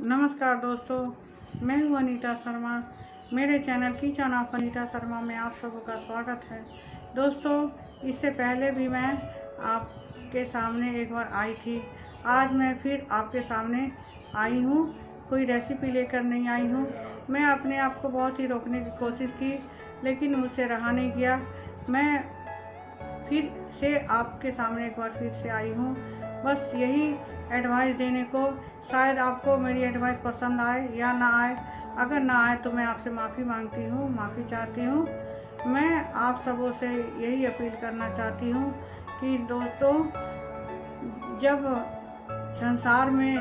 नमस्कार दोस्तों, मैं हूँ अनीता शर्मा। मेरे channel kitchen of Anita Sharma में आप सबों का स्वागत है। दोस्तों, इससे पहले भी मैं आपके सामने एक बार आई थी। आज मैं फिर आपके सामने आई हूँ। कोई रेसिपी लेकर नहीं आई हूँ। मैं अपने आप को बहुत ही रोकने की कोशिश की, लेकिन मुझसे रहा नहीं गया मैं फिर से आपके सामने एक बार फिर से आई हूँ। बस यही एडवाइस देने को, शायद आपको मेरी एडवाइस पसंद आए या ना आए। अगर ना आए तो मैं आपसे माफ़ी मांगती हूँ, माफ़ी चाहती हूँ। मैं आप सबों से यही अपील करना चाहती हूँ कि दोस्तों, जब संसार में,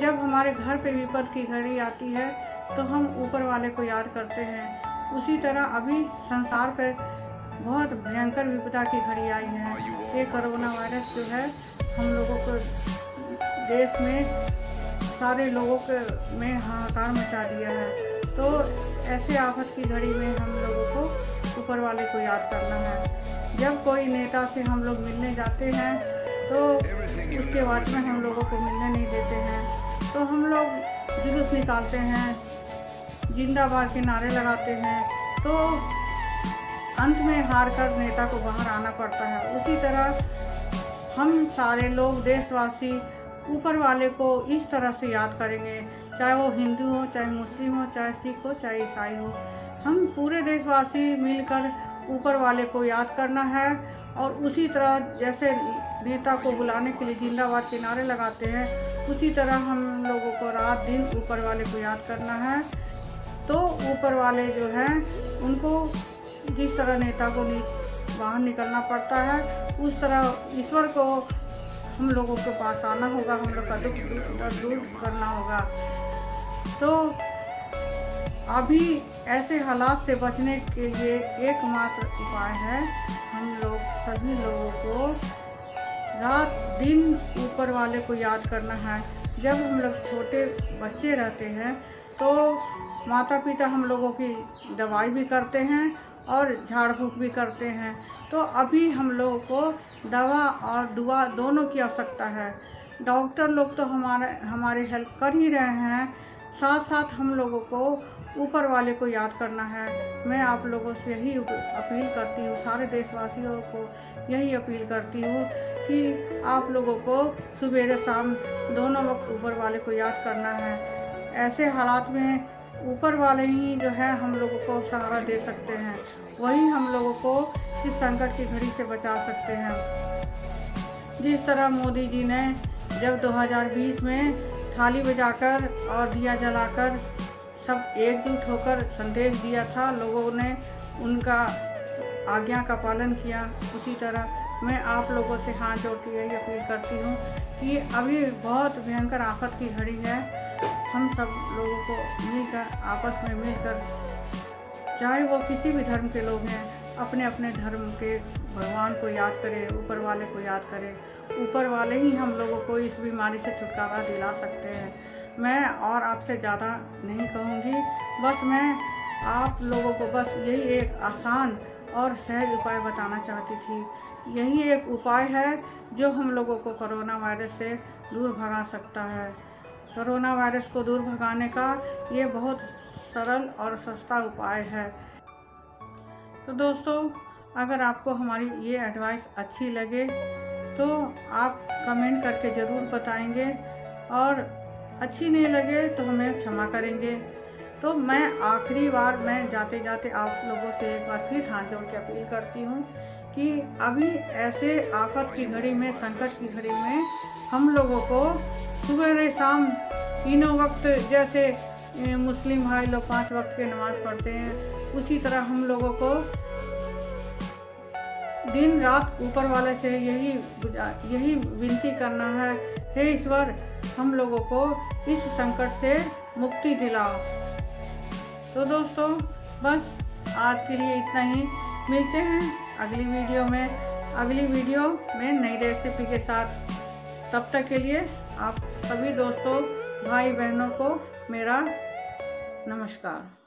जब हमारे घर पे विपद की घड़ी आती है तो हम ऊपर वाले को याद करते हैं। उसी तरह अभी संसार पर बहुत भयंकर विपदा की घड़ी आई है। ये कोरोना वायरस जो है, हम लोगों को देश में सारे लोगों के में हाहाकार मचा दिया है। तो ऐसे आफत की घड़ी में हम लोगों को ऊपर वाले को याद करना है। जब कोई नेता से हम लोग मिलने जाते हैं तो उसके बाद में हम लोगों को मिलने नहीं देते हैं। तो हम लोग जुलूस निकालते हैं, जिंदाबाद के नारे लगाते हैं। तो अंत में हार कर नेता को बाहर आना पड़ता है। उसी तरह हम सारे लोग, देशवासी ऊपर वाले को इस तरह से याद करेंगे, चाहे वो हिंदू हो, चाहे मुस्लिम हो, चाहे सिख हो, चाहे ईसाई हो। हम पूरे देशवासी मिलकर ऊपर वाले को याद करना है और उसी तरह जैसे नेता को बुलाने के लिए जिंदाबाद के नारे लगाते हैं, उसी तरह हम लोगों को रात दिन ऊपर वाले को याद करना है। तो ऊपर वाले जो हैं, उनको जिस तरह नेता को बाहर निकलना पड़ता है, उस तरह ईश्वर को हम लोगों के पास आना होगा, हम लोग का दुख दूर करना होगा। तो अभी ऐसे हालात से बचने के लिए एकमात्र उपाय है, हम लोग सभी लोगों को रात दिन ऊपर वाले को याद करना है। जब हम लोग छोटे बच्चे रहते हैं तो माता पिता हम लोगों की दवाई भी करते हैं और झाड़ फूक भी करते हैं। तो अभी हम लोगों को दवा और दुआ दोनों की आवश्यकता है। डॉक्टर लोग तो हमारे, हमारी हेल्प कर ही रहे हैं। साथ साथ हम लोगों को ऊपर वाले को याद करना है। मैं आप लोगों से यही अपील करती हूँ, सारे देशवासियों को यही अपील करती हूँ कि आप लोगों को सवेरे शाम दोनों वक्त ऊपर वाले को याद करना है। ऐसे हालात में ऊपर वाले ही जो है हम लोगों को सहारा दे सकते हैं। वही हम लोगों को इस संकट की घड़ी से बचा सकते हैं। जिस तरह मोदी जी ने जब 2020 में थाली बजाकर और दिया जलाकर सब एकजुट होकर संदेश दिया था, लोगों ने उनका आज्ञा का पालन किया। उसी तरह मैं आप लोगों से हाथ जोड़ के यही अपील करती हूँ कि अभी बहुत भयंकर आफत की घड़ी है। हम सब लोगों को मिलकर, आपस में मिलकर, चाहे वो किसी भी धर्म के लोग हैं अपने अपने धर्म के भगवान को याद करें, ऊपर वाले को याद करें। ऊपर वाले ही हम लोगों को इस बीमारी से छुटकारा दिला सकते हैं। मैं और आपसे ज़्यादा नहीं कहूँगी। बस मैं आप लोगों को बस यही एक आसान और सहज उपाय बताना चाहती थी। यही एक उपाय है जो हम लोगों को कोरोना वायरस से दूर भगा सकता है। कोरोना वायरस को दूर भगाने का ये बहुत सरल और सस्ता उपाय है। तो दोस्तों, अगर आपको हमारी ये एडवाइस अच्छी लगे तो आप कमेंट करके ज़रूर बताएँगे और अच्छी नहीं लगे तो हमें क्षमा करेंगे। तो मैं आखिरी बार, मैं जाते जाते आप लोगों से एक बार फिर हाथ जोड़ के अपील करती हूँ कि अभी ऐसे आफत की घड़ी में, संकट की घड़ी में हम लोगों को सुबह शाम तीनों वक्त जैसे मुस्लिम भाई लोग पाँच वक्त के नमाज़ पढ़ते हैं। उसी तरह हम लोगों को दिन रात ऊपर वाले से यही यही विनती करना है, हे ईश्वर, हम लोगों को इस संकट से मुक्ति दिलाओ। तो दोस्तों, बस आज के लिए इतना ही। मिलते हैं अगली वीडियो में, अगली वीडियो में नई रेसिपी के साथ। तब तक के लिए आप सभी दोस्तों भाई बहनों को मेरा नमस्कार।